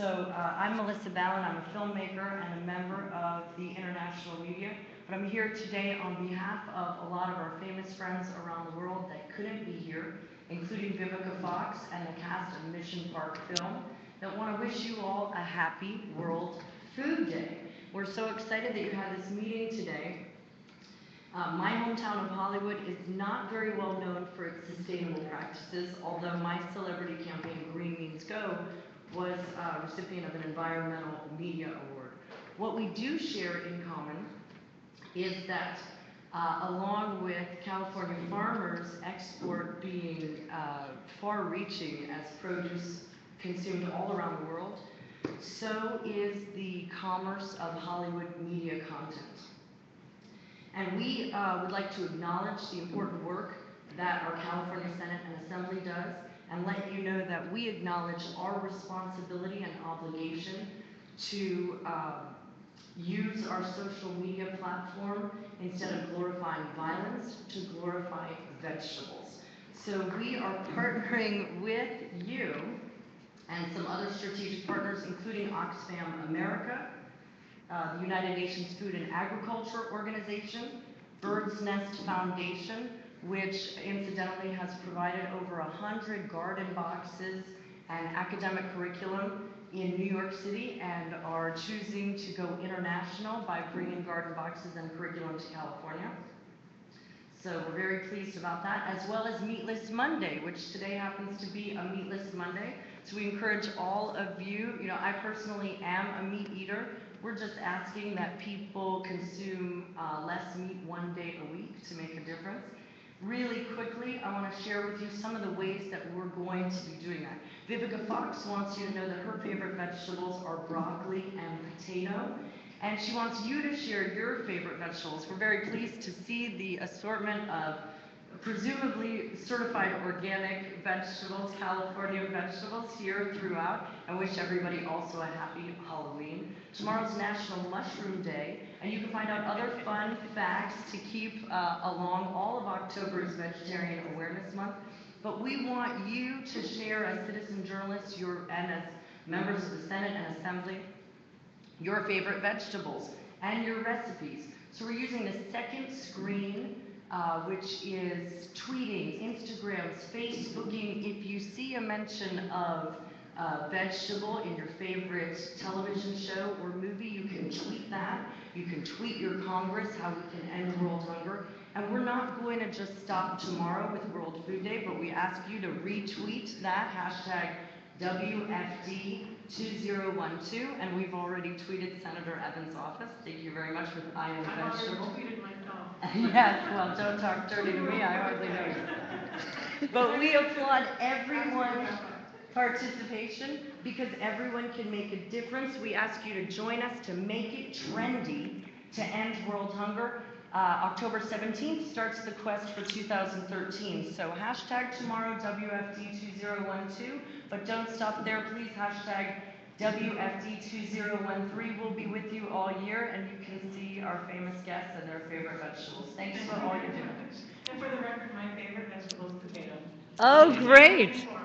So uh, I'm Melissa Ballin, I'm a filmmaker and a member of the international media, but I'm here today on behalf of a lot of our famous friends around the world that couldn't be here, including Vivica Fox and the cast of Mission Park Film, that want to wish you all a happy World Food Day. We're so excited that you had this meeting today. Uh, my hometown of Hollywood is not very well known for its sustainable practices, although my celebrity campaign, Green Means Go, was a recipient of an environmental media award. What we do share in common is that uh, along with California farmers' export being uh, far-reaching as produce consumed all around the world, so is the commerce of Hollywood media content. And we uh, would like to acknowledge the important work that our California Senate and Assembly does, and let you know that we acknowledge our responsibility and obligation to um, use our social media platform instead of glorifying violence, to glorify vegetables. So we are partnering with you and some other strategic partners, including Oxfam America, uh, the United Nations Food and Agriculture Organization, Bird's Nest Foundation, which incidentally has provided over a hundred garden boxes and academic curriculum in New York City and are choosing to go international by bringing garden boxes and curriculum to California. So we're very pleased about that, as well as Meatless Monday, which today happens to be a Meatless Monday. So we encourage all of you, you know, I personally am a meat eater. We're just asking that people consume uh, less meat one day a week to. Really quickly, I want to share with you some of the ways that we're going to be doing that. Vivica Fox wants you to know that her favorite vegetables are broccoli and potato. And she wants you to share your favorite vegetables. We're very pleased to see the assortment of presumably certified organic vegetables, California vegetables here throughout. I wish everybody also a happy Halloween. Tomorrow's National Mushroom Day, and you can find out other fun facts to keep uh, along all of October's Vegetarian Awareness Month. But we want you to share as citizen journalists your, and as members of the Senate and Assembly your favorite vegetables and your recipes. So we're using the second screen uh, which is tweeting, Instagrams, Facebooking. If you see a mention of uh, vegetable in your favorite television show or movie, you can tweet that. You can tweet your Congress how we can end world hunger. And we're not going to just stop tomorrow with World Food Day, but we ask you to retweet that hashtag WFD2012, and we've already tweeted Senator Evans' office. Thank you very much with I am already vegetable. Yes, well, don't talk dirty to me, I hardly know you. But we applaud everyone's participation because everyone can make a difference. We ask you to join us to make it trendy to end world hunger. Uh, October 17th starts the quest for 2013. So hashtag tomorrow WFD2012, but don't stop there, please hashtag WFD2013 will be with you all year and you can see our famous guests and their favorite vegetables. Thanks for all you do. And for the record, my favorite vegetable is potato. Oh, great. for